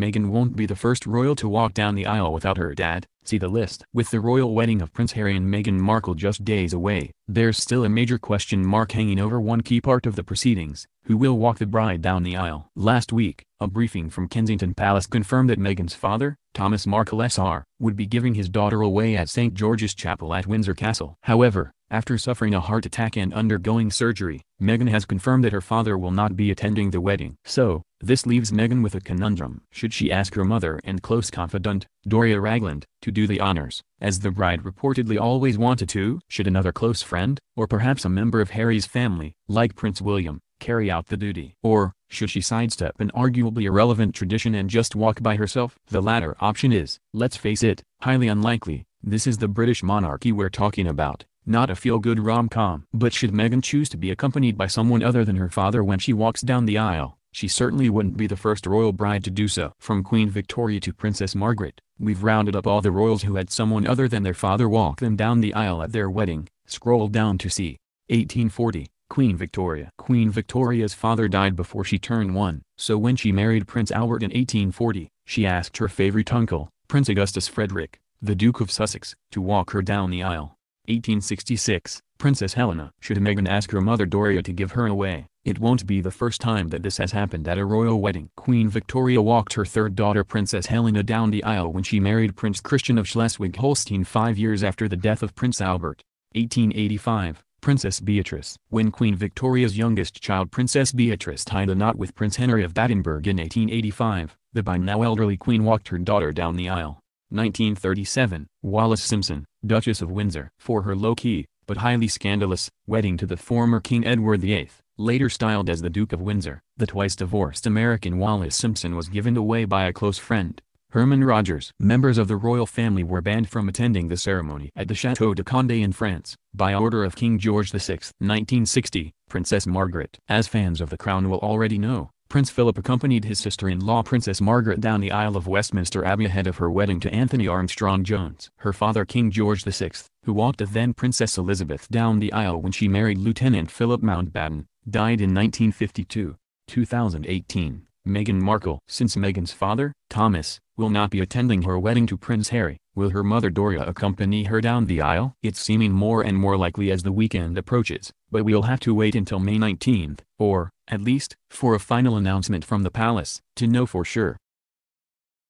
Meghan won't be the first royal to walk down the aisle without her dad, see the list. With the royal wedding of Prince Harry and Meghan Markle just days away, there's still a major question mark hanging over one key part of the proceedings, who will walk the bride down the aisle. Last week, a briefing from Kensington Palace confirmed that Meghan's father, Thomas Markle SR, would be giving his daughter away at St. George's Chapel at Windsor Castle. However, after suffering a heart attack and undergoing surgery, Meghan has confirmed that her father will not be attending the wedding. So, this leaves Meghan with a conundrum. Should she ask her mother and close confidant, Doria Ragland, to do the honors, as the bride reportedly always wanted to? Should another close friend, or perhaps a member of Harry's family, like Prince William, carry out the duty? Or, should she sidestep an arguably irrelevant tradition and just walk by herself? The latter option is, let's face it, highly unlikely. This is the British monarchy we're talking about not a feel-good rom-com. But should Meghan choose to be accompanied by someone other than her father when she walks down the aisle, she certainly wouldn't be the first royal bride to do so. From Queen Victoria to Princess Margaret, we've rounded up all the royals who had someone other than their father walk them down the aisle at their wedding. Scroll down to see. 1840, Queen Victoria. Queen Victoria's father died before she turned one, so when she married Prince Albert in 1840, she asked her favorite uncle, Prince Augustus Frederick, the Duke of Sussex, to walk her down the aisle. 1866, Princess Helena. Should Meghan ask her mother Doria to give her away, it won't be the first time that this has happened at a royal wedding. Queen Victoria walked her third daughter Princess Helena down the aisle when she married Prince Christian of Schleswig-Holstein five years after the death of Prince Albert. 1885, Princess Beatrice. When Queen Victoria's youngest child Princess Beatrice tied a knot with Prince Henry of Battenberg in 1885, the by now elderly queen walked her daughter down the aisle. 1937, Wallis Simpson, Duchess of Windsor. For her low-key, but highly scandalous, wedding to the former King Edward VIII, later styled as the Duke of Windsor, the twice-divorced American Wallis Simpson was given away by a close friend, Herman Rogers. Members of the royal family were banned from attending the ceremony at the Château de Condé in France, by order of King George VI. 1960, Princess Margaret. As fans of the crown will already know, Prince Philip accompanied his sister-in-law Princess Margaret down the aisle of Westminster Abbey ahead of her wedding to Anthony Armstrong-Jones. Her father King George VI, who walked with then Princess Elizabeth down the aisle when she married Lieutenant Philip Mountbatten, died in 1952. 2018, Meghan Markle. Since Meghan's father, Thomas, will not be attending her wedding to Prince Harry, will her mother Doria accompany her down the aisle? It's seeming more and more likely as the weekend approaches, but we'll have to wait until May 19th, or, at least, for a final announcement from the palace, to know for sure.